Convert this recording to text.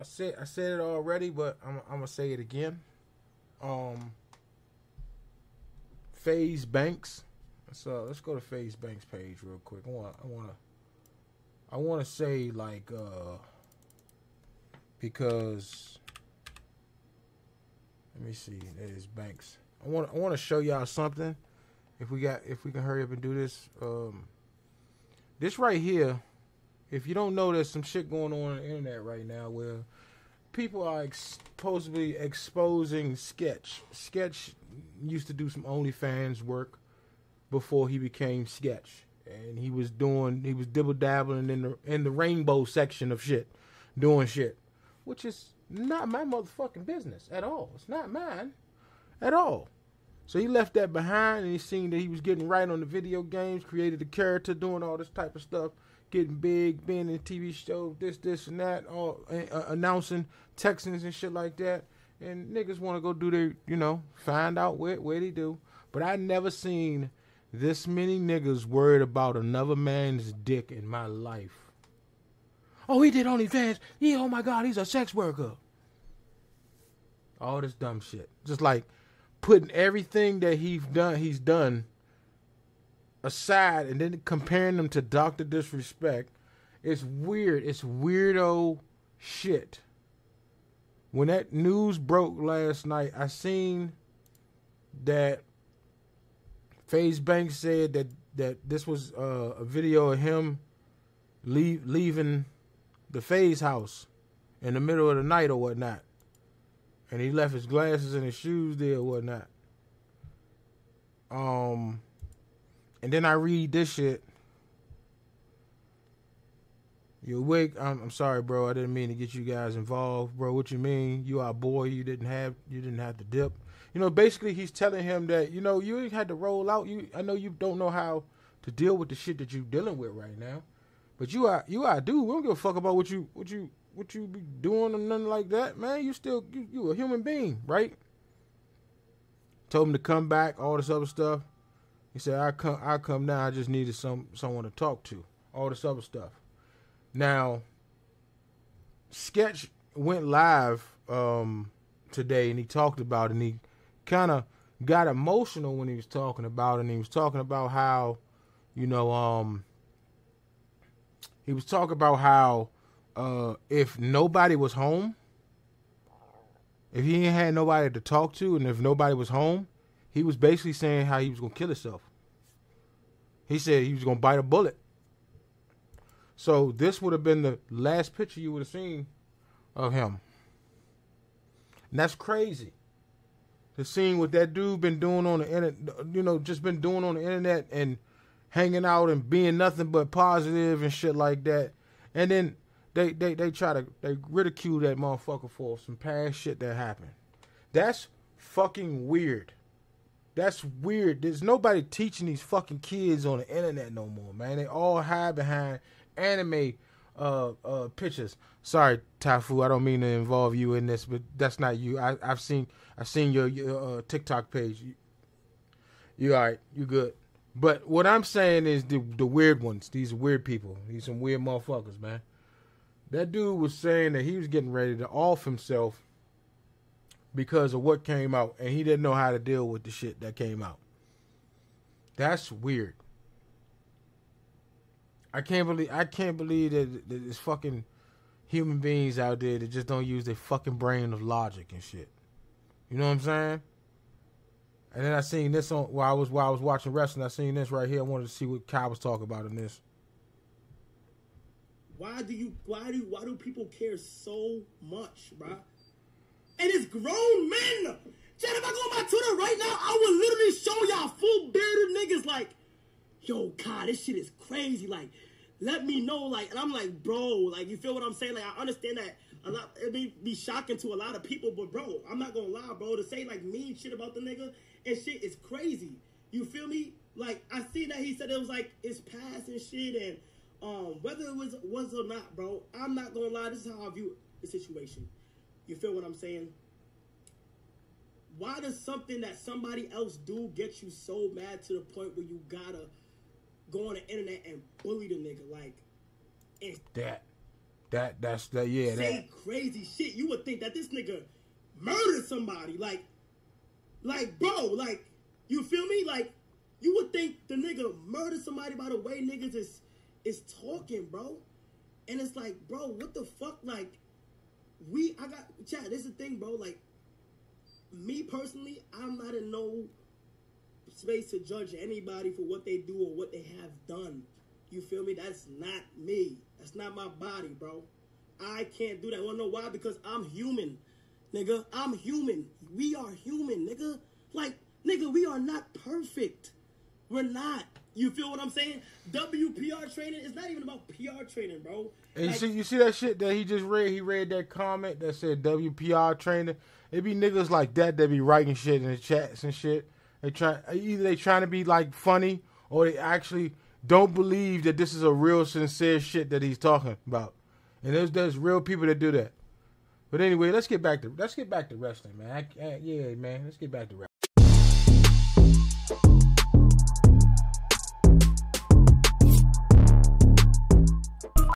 I said I said it already, but I'm I'm gonna say it again. Um, FaZe Banks. So let's go to FaZe Banks page real quick. I want I want to I want to say like uh because let me see. There's Banks. I want I want to show y'all something. If we got if we can hurry up and do this. Um, this right here. If you don't know, there's some shit going on on the internet right now where people are ex- supposedly exposing Sketch. Sketch used to do some OnlyFans work before he became Sketch, and he was doing he was dibble dabbling in the in the rainbow section of shit, doing shit, which is not my motherfucking business at all. It's not mine at all. So he left that behind, and he seen that he was getting right on the video games, created a character, doing all this type of stuff, getting big, being in TV shows, this, this, and that, all uh, announcing Texans and shit like that. And niggas want to go do their, you know, find out where where they do. But I never seen this many niggas worried about another man's dick in my life. Oh, he did OnlyFans. Yeah, oh my God, he's a sex worker. All this dumb shit. Just like putting everything that he's done he's done aside and then comparing them to Dr. Disrespect. It's weird. It's weirdo shit. When that news broke last night, I seen that FaZe Banks said that that this was uh, a video of him leave, leaving the FaZe house in the middle of the night or whatnot, and he left his glasses and his shoes there or whatnot. Um, and then I read this shit. You awake? I'm, I'm sorry, bro. I didn't mean to get you guys involved, bro. What you mean? You are a boy. You didn't have you didn't have to dip you know, basically he's telling him that you know you had to roll out. You, I know you don't know how to deal with the shit that you're dealing with right now, but you are you are dude. We don't give a fuck about what you what you what you be doing or nothing like that, man. You still you, you a human being, right? Told him to come back, all this other stuff. He said, "I come, I come now. I just needed some someone to talk to, all this other stuff." Now, Sketch went live um, today, and he talked about, it and he kind of got emotional when he was talking about it. And he was talking about how, you know, um, he was talking about how uh, if nobody was home, if he ain't had nobody to talk to, and if nobody was home, he was basically saying how he was gonna kill himself. He said he was gonna bite a bullet. So this would have been the last picture you would have seen of him. And that's crazy to seeing what that dude been doing on the internet, you know, just been doing on the internet and hanging out and being nothing but positive and shit like that. And then they they they try to they ridicule that motherfucker for some past shit that happened. That's fucking weird. That's weird. There's nobody teaching these fucking kids on the internet no more, man. They all hide behind anime uh, uh, pictures. Sorry, Tafu, I don't mean to involve you in this, but that's not you. I, have seen I've seen your, your uh, TikTok page. You, you all right? You good? But what I'm saying is the the weird ones. These weird people. These some weird motherfuckers, man. That dude was saying that he was getting ready to off himself because of what came out, and he didn't know how to deal with the shit that came out. That's weird. I can't believe I can't believe that, that there's fucking human beings out there that just don't use their fucking brain of logic and shit. You know what I'm saying? And then I seen this on while I was while I was watching wrestling. I seen this right here. I wanted to see what Kyle was talking about in this. Why do you why do why do people care so much, bro? And it's grown men. Chad, if I go on my Twitter right now, I will literally show y'all full bearded niggas like yo, God, this shit is crazy. Like, let me know. Like, and I'm like, bro, like, you feel what I'm saying? Like, I understand that a lot, it may be shocking to a lot of people, but bro, I'm not gonna lie, bro, to say like mean shit about the nigga and shit is crazy. You feel me? Like, I see that he said it was like it's past and shit, and um, whether it was was or not, bro, I'm not gonna lie. This is how I view the situation. You feel what I'm saying? Why does something that somebody else do get you so mad to the point where you gotta go on the internet and bully the nigga. Like, that. That that's that yeah. say That crazy shit. You would think that this nigga murdered somebody. Like, like, bro, like, you feel me? Like, you would think the nigga murdered somebody by the way niggas is is talking, bro. And it's like, bro, what the fuck? Like, we, I got, chat, this is the thing, bro. Like, me personally, I'm not in no space to judge anybody for what they do or what they have done. You feel me? That's not me. That's not my body, bro. I can't do that. Wanna know why? Because I'm human, nigga. I'm human. We are human, nigga. Like, nigga, we are not perfect. We're not. You feel what I'm saying? WPR training is not even about PR training, bro. and you see you see that shit that he just read. He read that comment that said WPR training. It be niggas like that that be writing shit in the chats and shit. They try either they trying to be like funny or they actually don't believe that this is a real sincere shit that he's talking about. And there's there's real people that do that. But anyway, let's get back to let's get back to wrestling, man. I, I, yeah, man, let's get back to wrestling.